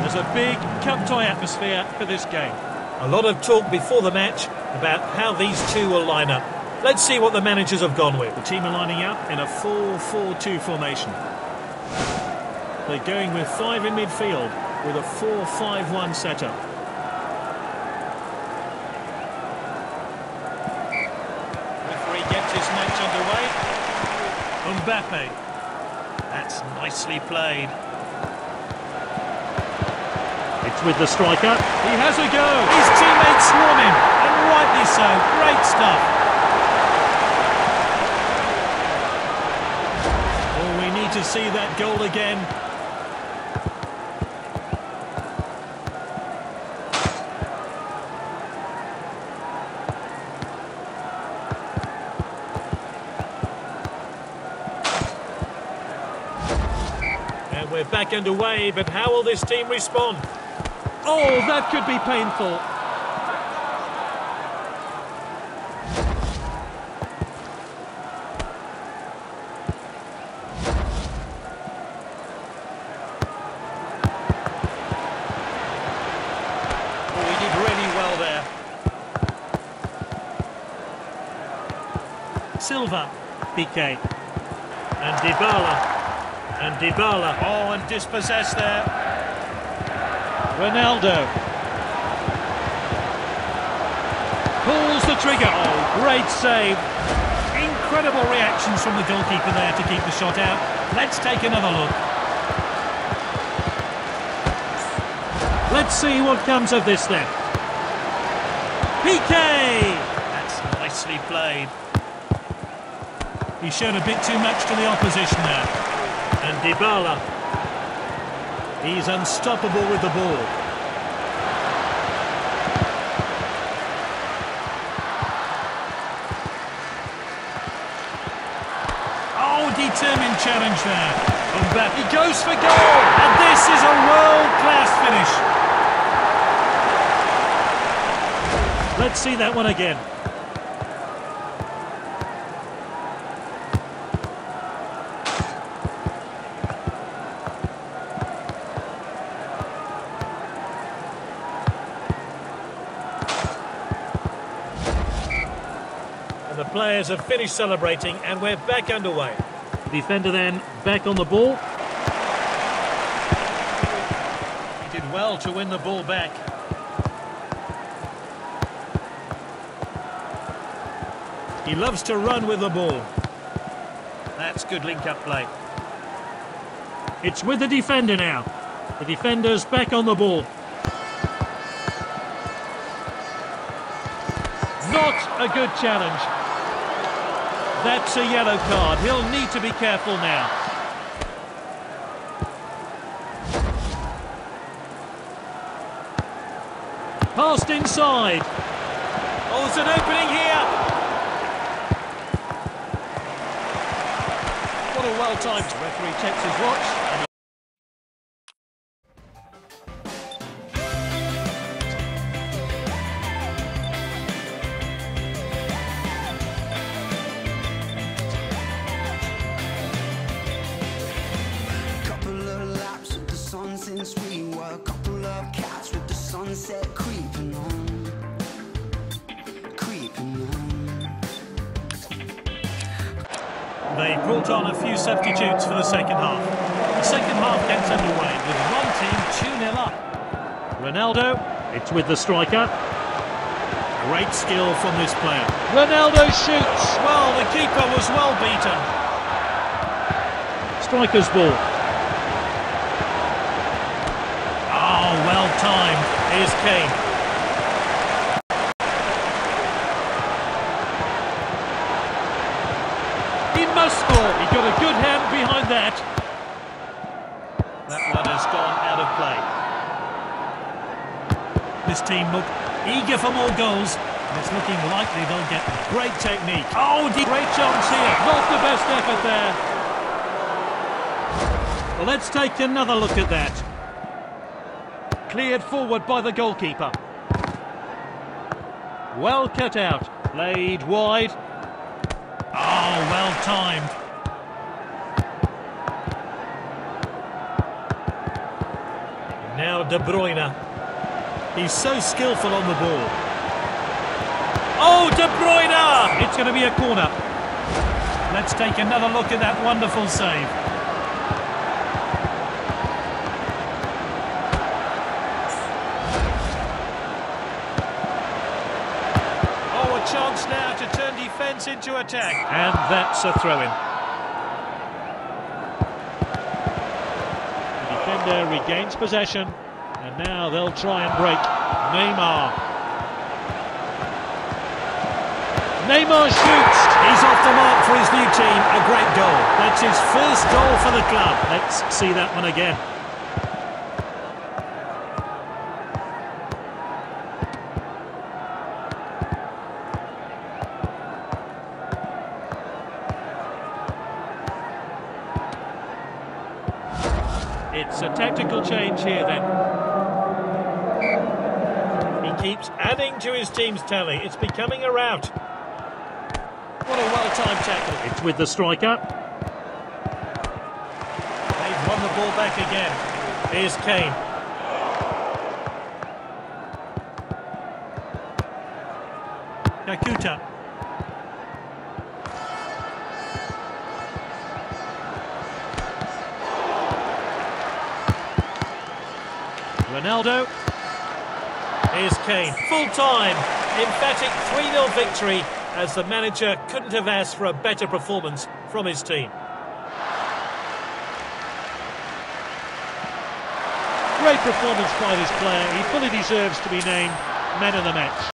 There's a big cup tie atmosphere for this game. A lot of talk before the match about how these two will line up. Let's see what the managers have gone with. The team are lining up in a 4-4-2 formation. They're going with five in midfield with a 4-5-1 setup. Referee gets his match underway. Mbappe. That's nicely played. It's with the striker. He has a go. His teammates swarm him, and rightly so. Great stuff. Oh, we need to see that goal again. And we're back underway, but how will this team respond? Oh, that could be painful. Oh, did really well there. Silva. Piqué. And Dybala. And Dybala. Oh, and dispossessed there. Ronaldo. Pulls the trigger. Oh, great save. Incredible reactions from the goalkeeper there to keep the shot out. Let's take another look. Let's see what comes of this then. Piqué! That's nicely played. He showed a bit too much to the opposition there. Dybala. He's unstoppable with the ball. Oh, determined challenge there. He goes for goal, and this is a world-class finish. Let's see that one again. Players have finished celebrating, and we're back underway. Defender then back on the ball. He did well to win the ball back. He loves to run with the ball. That's good link-up play. It's with the defender now. The defender's back on the ball. Not a good challenge. That's a yellow card. He'll need to be careful now. Passed inside. Oh, there's an opening here. What a well-timed referee checks his watch. Sunset creeping on, creeping on. They brought on a few substitutes for the second half. The second half gets underway with one team 2-0 up. Ronaldo, it's with the striker. Great skill from this player. Ronaldo shoots. Well, the keeper was well beaten. Striker's ball. Oh, well timed. Here's Kane. He must score. He got a good that. That one has gone out of play. This team look eager for more goals. And it's looking likely they'll get great technique. Oh, great chance here. Not the best effort there. Let's take another look at that. Cleared forward by the goalkeeper. Well cut out. Laid wide. Oh, well timed. Now De Bruyne. He's so skillful on the ball. Oh, De Bruyne! It's going to be a corner. Let's take another look at that wonderful save. Oh, a chance now to turn defence into attack. And that's a throw-in. Defender regains possession, and now they'll try and break. Neymar. Neymar shoots. He's off the mark for his new team. A great goal. That's his first goal for the club. Let's see that one again. It's a tactical change here then. He keeps adding to his team's tally. It's becoming a rout. What a well-timed tackle. It's with the striker. They've won the ball back again. Here's Kane. Kakuta. Ronaldo. Here's Kane. Full time. Emphatic 3 0 victory as the manager couldn't have asked for a better performance from his team. Great performance by this player. He fully deserves to be named man of the match.